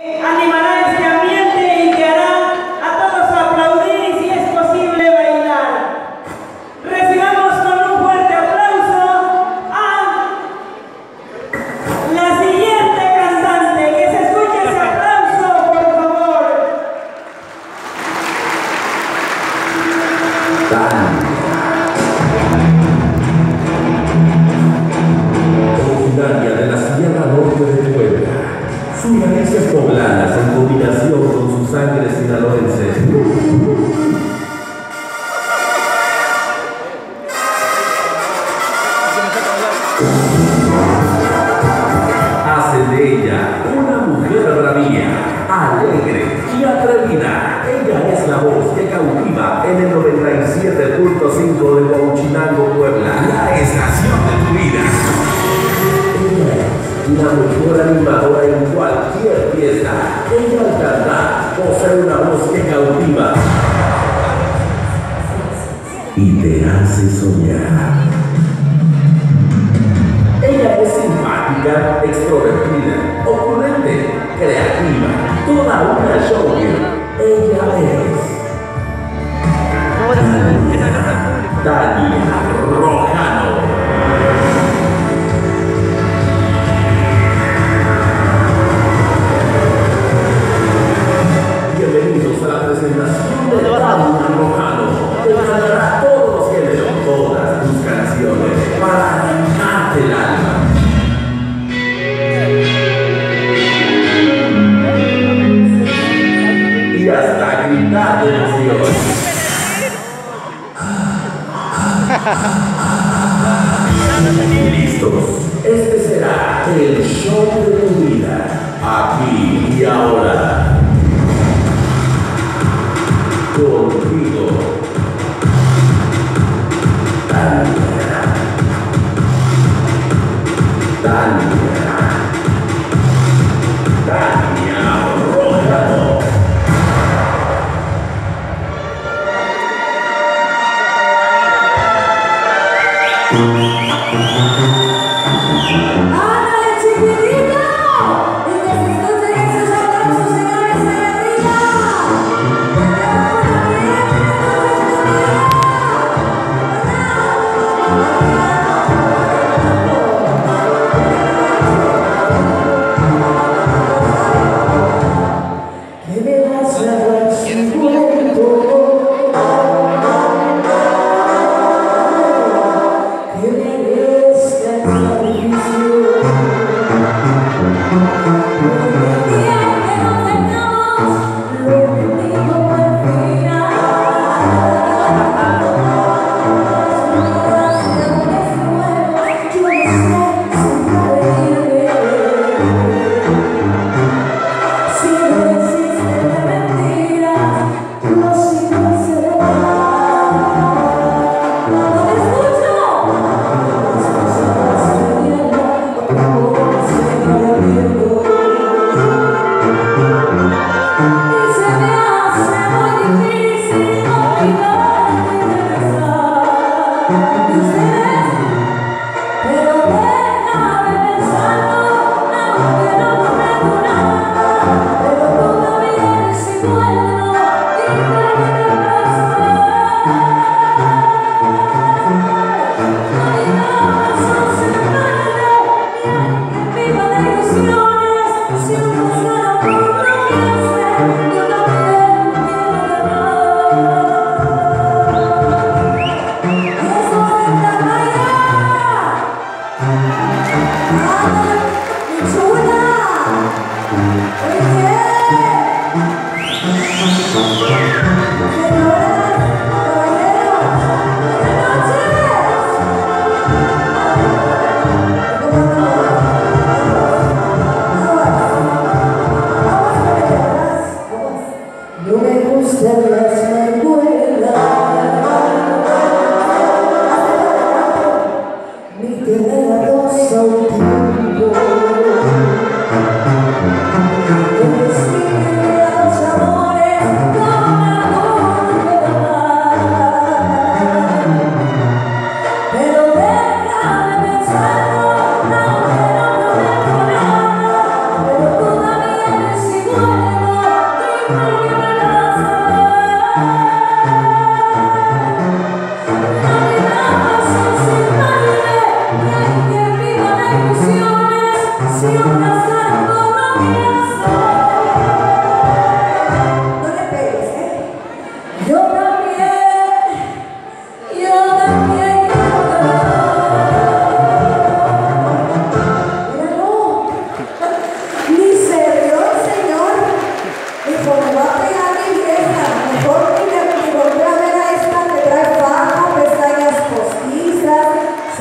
Animales una voz que cautiva y te hace soñar. Ella es simpática, extrovertida, ocurrente, creativa, toda una showgirl. Ella es... Dalia Rojas. 道具フード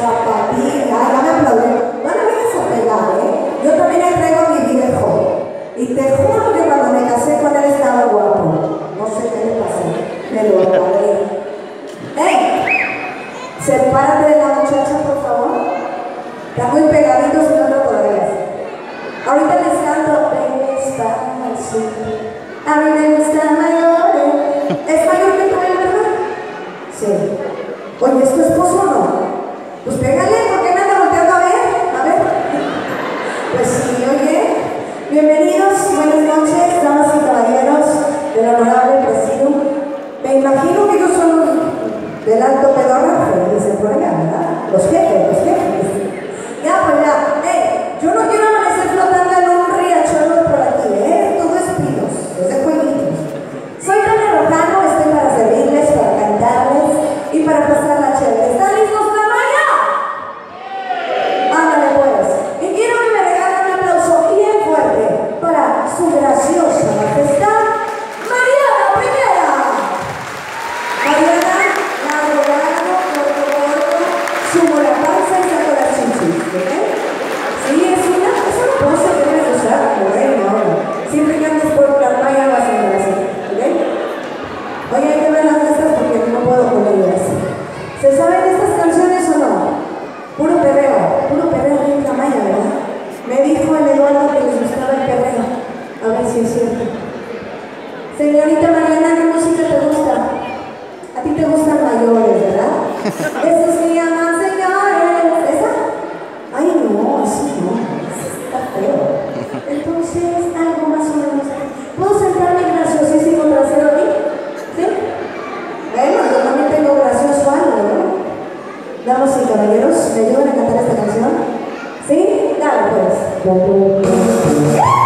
zapatillas, ay, dame aplaudir. No me vayas a pegar, ¿eh? Yo también entrego mi viejo. Y te juro que cuando me casé con él estaba guapo. No sé qué le pasó. Me lo apagué. ¡Ey! Sepárate de la muchacha, por favor. Está muy pegadito si no lo podrías. Ahorita les canto, ven, está, sí. A Thank you.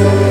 you.